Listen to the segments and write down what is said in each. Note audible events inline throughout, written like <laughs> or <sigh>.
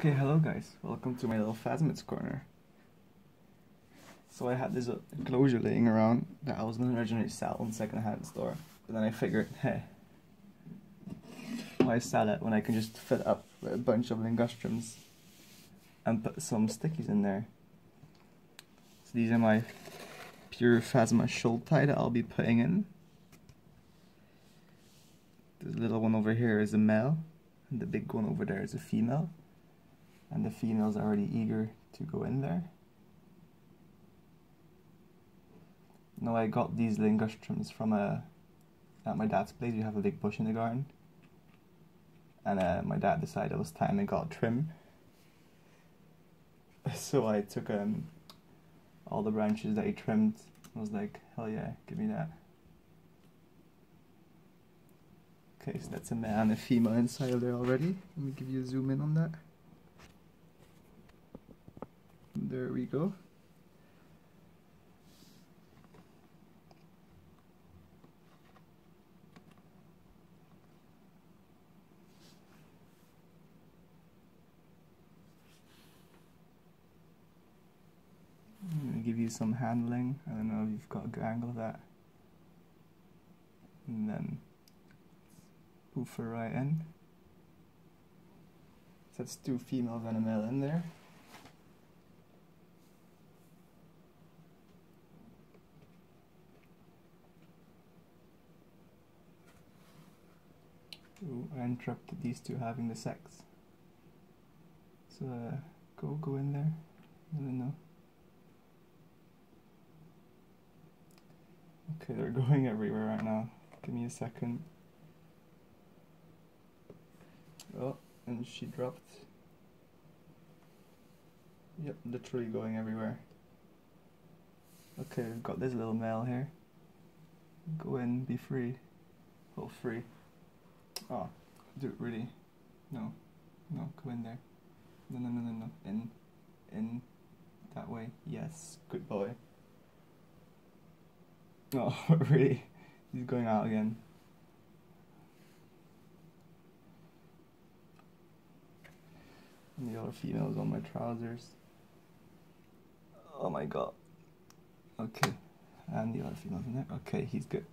Okay, hello guys. Welcome to my little Phasmids corner. So I had this uh, enclosure laying around that I was going to originally sell on second-hand store, but then I figured, <laughs> hey, why sell it when I can just fill up a bunch of lingustrums and put some stickies in there. So these are my Peruphasma schultei that I'll be putting in. The little one over here is a male, and the big one over there is a female. And the female's are already eager to go in there. Now I got these lingustrums from a at my dad's place. We have a big bush in the garden, and uh, my dad decided it was time I got trim. <laughs> So I took um all the branches that he trimmed. I was like, hell yeah, give me that. Okay, so that's a male and a female inside there already. Let me give you a zoom in on that. There we go. Give you some handling. I don't know if you've got a good angle of that. And then poof her right in. So that's two females and a male in there. Ooh, I interrupted these two having the sex. So uh, go go in there. I don't know. Okay, they're <laughs> going everywhere right now. Give me a second. Oh, and she dropped. Yep, literally going everywhere. Okay, we've got this little male here. Go in, be free. Hold free. Oh, do it really. No, no, go in there. No, no, no, no, no. In, in, that way. Yes, good boy. Oh, <laughs> really? He's going out again. And the other female is on my trousers. Oh my god. Okay. And the other female's in there. Okay, he's good.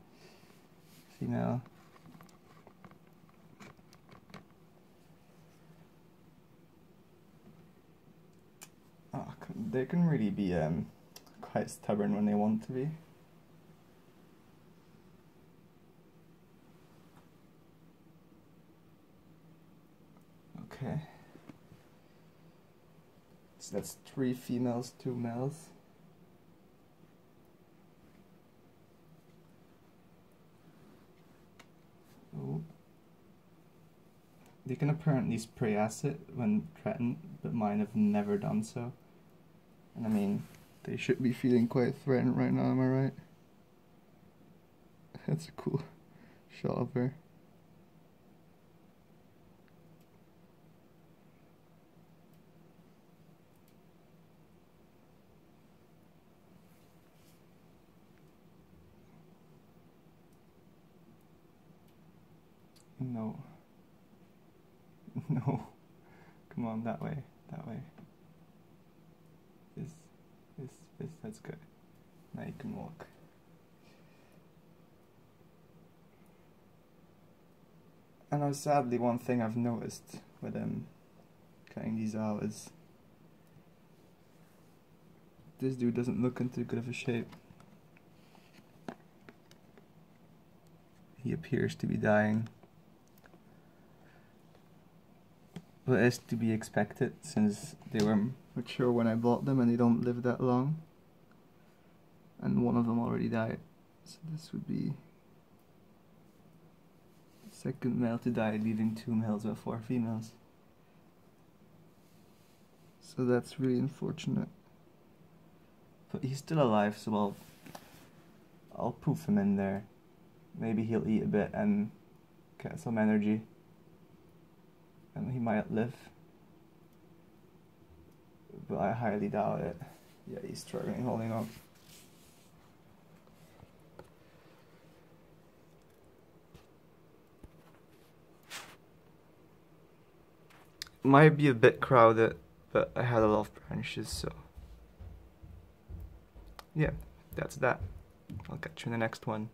Female. Oh, they can really be um, quite stubborn when they want to be. Okay. So that's three females, two males. Oh. They can apparently spray acid when threatened, but mine have never done so. And I mean, they should be feeling quite threatened right now, am I right? That's a cool shot of her. No. <laughs> No. Come on, that way. That way. This, this, this, that's good. Now you can walk. And now, sadly, one thing I've noticed with um, cutting these out is this dude doesn't look in too good of a shape. He appears to be dying. But it's to be expected since they were mature when I bought them and they don't live that long. And one of them already died. So this would be the second male to die, leaving two males with four females. So that's really unfortunate. But he's still alive, so I'll I'll poof him in there. Maybe he'll eat a bit and get some energy and he might live. But I highly doubt it. Yeah, he's struggling holding on. might be a bit crowded, but I had a lot of branches, so yeah, that's that. I'll catch you in the next one.